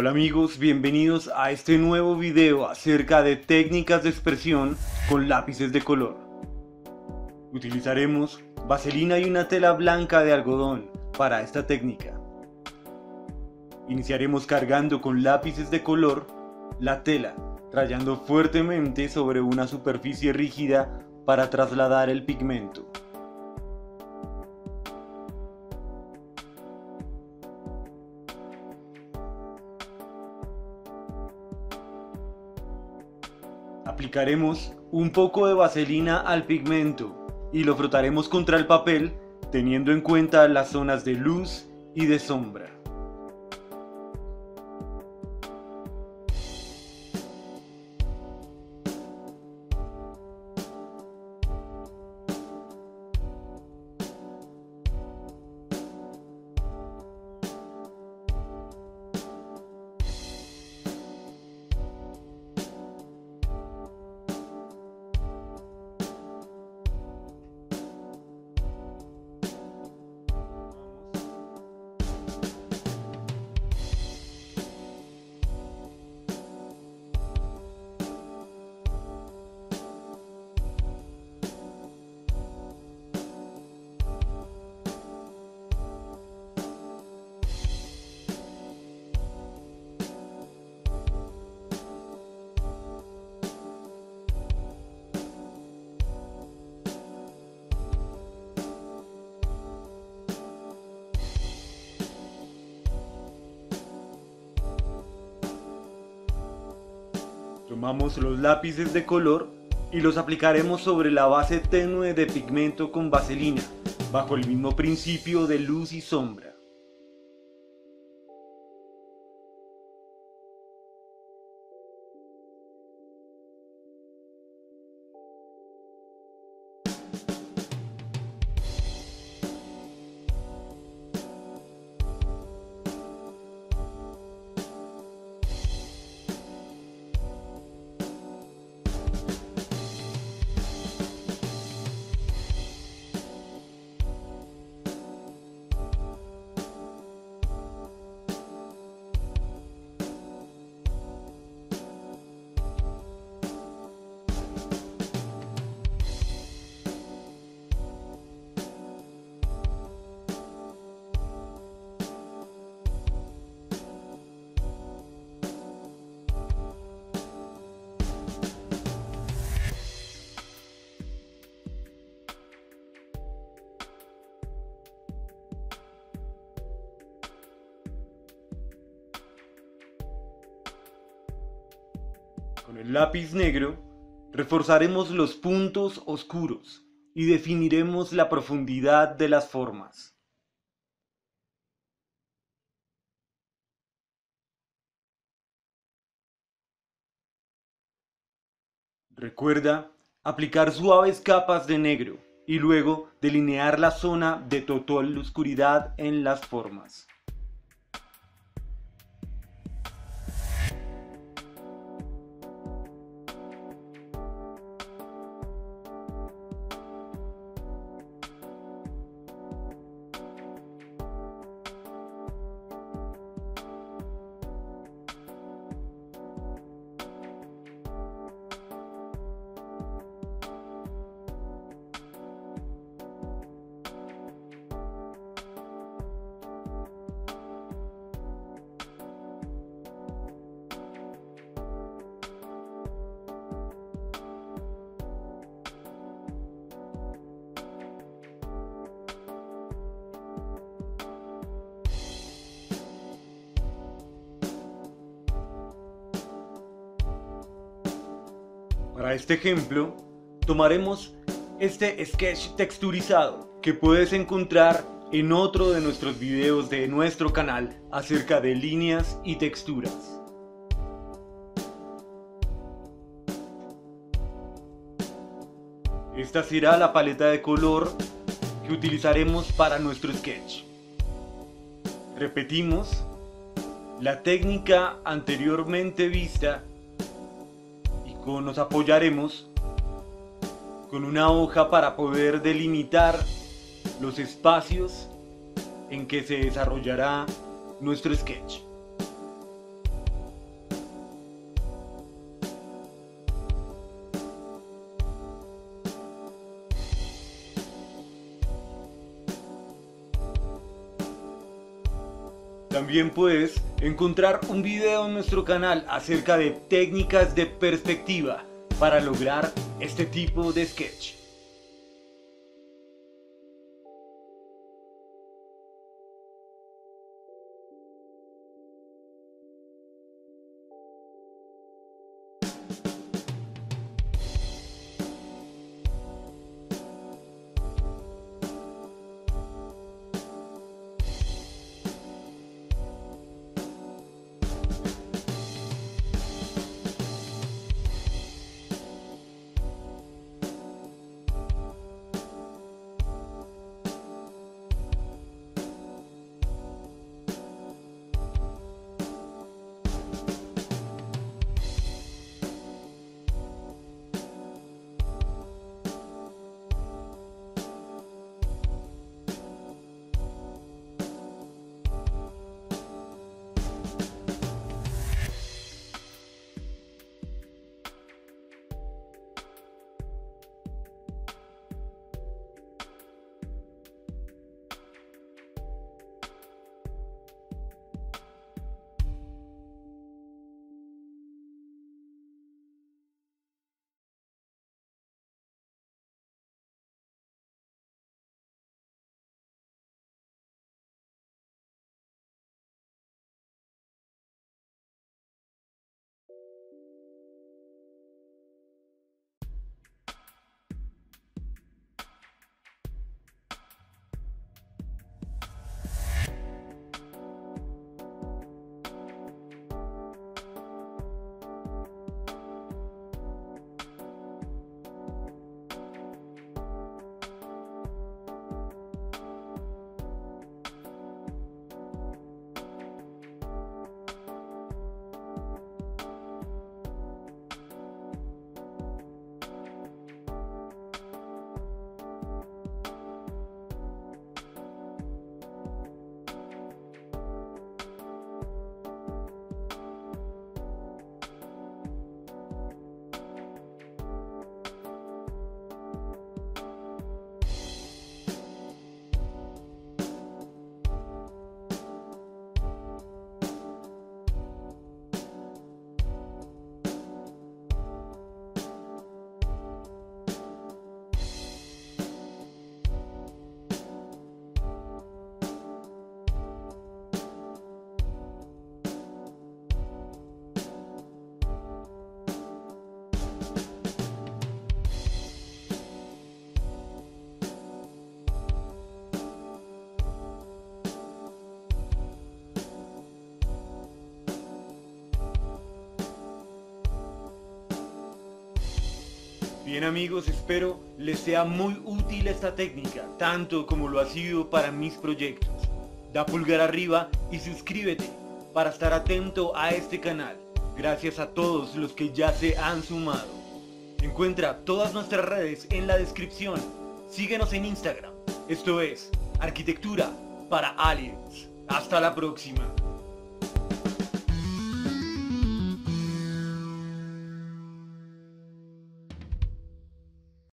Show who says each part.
Speaker 1: Hola amigos, bienvenidos a este nuevo video acerca de técnicas de expresión con lápices de color. Utilizaremos vaselina y una tela blanca de algodón para esta técnica. Iniciaremos cargando con lápices de color la tela, rayando fuertemente sobre una superficie rígida para trasladar el pigmento. Aplicaremos un poco de vaselina al pigmento y lo frotaremos contra el papel teniendo en cuenta las zonas de luz y de sombra. Tomamos los lápices de color y los aplicaremos sobre la base tenue de pigmento con vaselina, bajo el mismo principio de luz y sombra. Con el lápiz negro reforzaremos los puntos oscuros y definiremos la profundidad de las formas. Recuerda aplicar suaves capas de negro y luego delinear la zona de total oscuridad en las formas. Para este ejemplo, tomaremos este sketch texturizado que puedes encontrar en otro de nuestros videos de nuestro canal acerca de líneas y texturas. Esta será la paleta de color que utilizaremos para nuestro sketch. Repetimos, la técnica anteriormente vista nos apoyaremos con una hoja para poder delimitar los espacios en que se desarrollará nuestro sketch. También puedes encontrar un video en nuestro canal acerca de técnicas de perspectiva para lograr este tipo de sketch. Bien amigos, espero les sea muy útil esta técnica, tanto como lo ha sido para mis proyectos. Da pulgar arriba y suscríbete para estar atento a este canal. Gracias a todos los que ya se han sumado. Encuentra todas nuestras redes en la descripción. Síguenos en Instagram. Esto es Arquitectura para Aliens. Hasta la próxima.